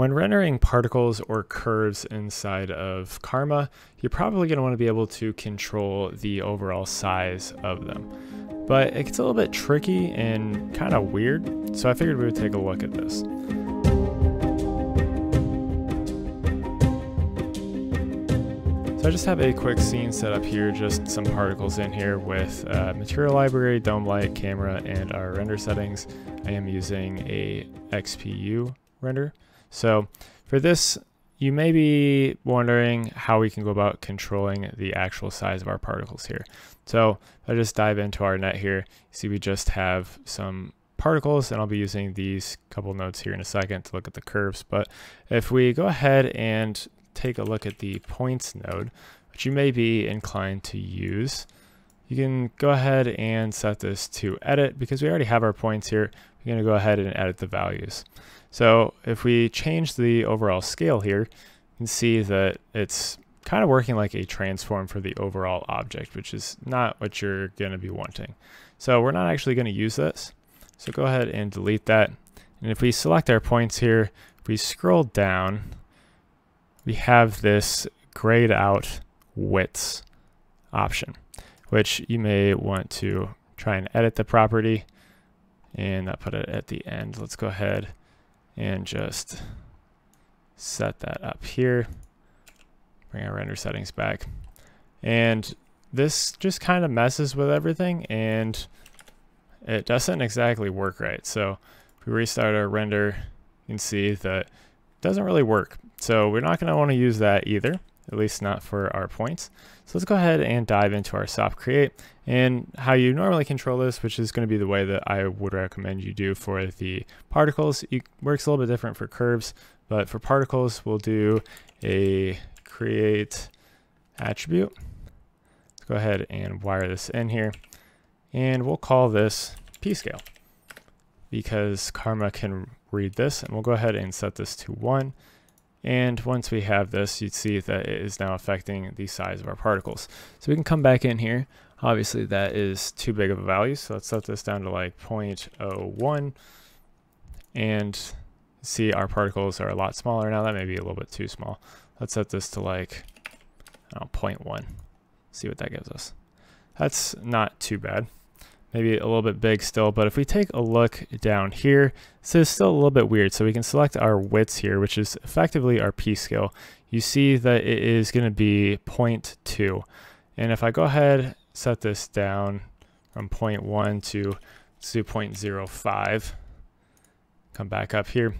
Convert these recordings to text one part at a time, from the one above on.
When rendering particles or curves inside of Karma, you're probably going to want to be able to control the overall size of them. But it gets a little bit tricky and kind of weird, so I figured we would take a look at this. So I just have a quick scene set up here, just some particles in here with uh, material library, dome light, camera, and our render settings. I am using a XPU render. So for this, you may be wondering how we can go about controlling the actual size of our particles here. So I just dive into our net here. You see we just have some particles and I'll be using these couple nodes here in a second to look at the curves. But if we go ahead and take a look at the points node, which you may be inclined to use, you can go ahead and set this to edit because we already have our points here. We're going to go ahead and edit the values. So if we change the overall scale here, you can see that it's kind of working like a transform for the overall object, which is not what you're going to be wanting. So we're not actually going to use this. So go ahead and delete that. And if we select our points here, if we scroll down, we have this grayed out widths option, which you may want to try and edit the property and I'll put it at the end. Let's go ahead and just set that up here. Bring our render settings back. And this just kind of messes with everything and it doesn't exactly work right. So if we restart our render, you can see that it doesn't really work. So we're not going to want to use that either, at least not for our points. So let's go ahead and dive into our SOP Create and how you normally control this, which is going to be the way that I would recommend you do for the particles. It works a little bit different for curves, but for particles, we'll do a create attribute. Let's go ahead and wire this in here. And we'll call this p-scale because Karma can read this. And we'll go ahead and set this to 1. And once we have this, you'd see that it is now affecting the size of our particles. So we can come back in here. Obviously, that is too big of a value. So let's set this down to like 0.01. And see our particles are a lot smaller now. That may be a little bit too small. Let's set this to like oh, know, 0.1. See what that gives us. That's not too bad maybe a little bit big still, but if we take a look down here, so it's still a little bit weird. So we can select our widths here, which is effectively our p-scale. You see that it is going to be 0.2. And if I go ahead, set this down from 0.1 to, to 0.05, come back up here,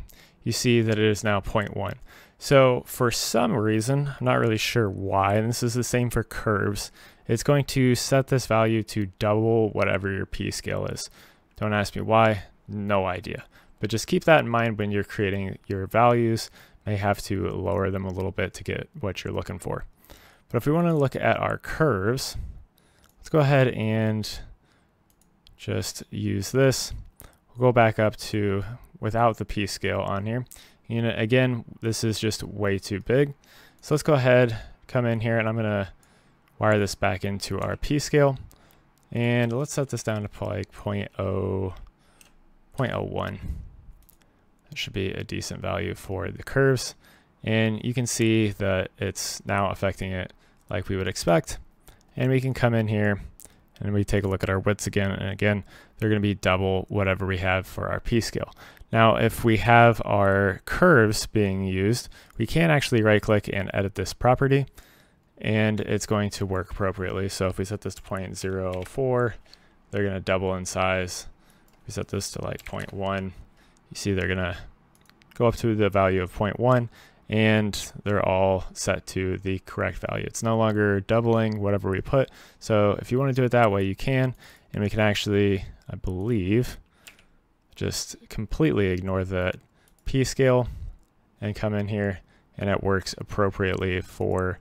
you see that it is now 0.1. So for some reason, I'm not really sure why, and this is the same for curves, it's going to set this value to double whatever your p scale is. Don't ask me why, no idea. But just keep that in mind when you're creating your values. May have to lower them a little bit to get what you're looking for. But if we want to look at our curves, let's go ahead and just use this. We'll go back up to without the p scale on here. You know, again, this is just way too big. So let's go ahead, come in here, and I'm going to wire this back into our p-scale. And let's set this down to like 0 0.01. That should be a decent value for the curves. And you can see that it's now affecting it like we would expect. And we can come in here and we take a look at our widths again. And again, they're going to be double whatever we have for our p-scale. Now, if we have our curves being used, we can actually right click and edit this property and it's going to work appropriately. So if we set this to 0.04, they're going to double in size. If we set this to like 0.1, you see they're going to go up to the value of 0.1 and they're all set to the correct value. It's no longer doubling whatever we put. So if you want to do it that way, you can, and we can actually, I believe, just completely ignore that p scale and come in here and it works appropriately for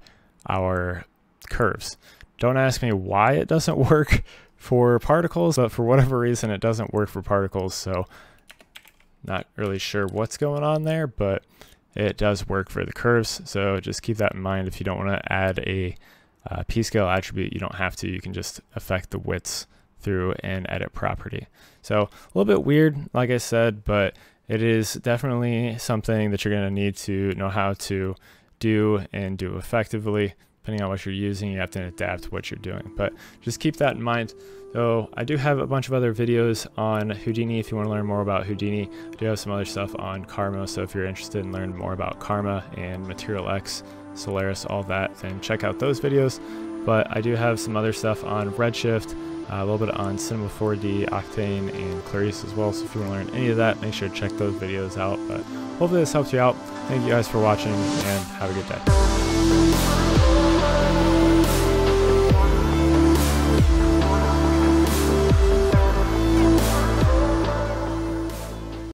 our curves. Don't ask me why it doesn't work for particles, but for whatever reason it doesn't work for particles, so not really sure what's going on there, but it does work for the curves, so just keep that in mind. If you don't want to add a uh, p-scale attribute, you don't have to. You can just affect the widths through an edit property. So a little bit weird, like I said, but it is definitely something that you're going to need to know how to do and do effectively. Depending on what you're using, you have to adapt what you're doing. But just keep that in mind. So I do have a bunch of other videos on Houdini if you want to learn more about Houdini. I do have some other stuff on Karma, so if you're interested in learning more about Karma and Material X, Solaris, all that, then check out those videos. But I do have some other stuff on Redshift, uh, a little bit on Cinema 4D, Octane, and Clarisse as well. So if you want to learn any of that, make sure to check those videos out. But hopefully this helps you out. Thank you guys for watching and have a good day.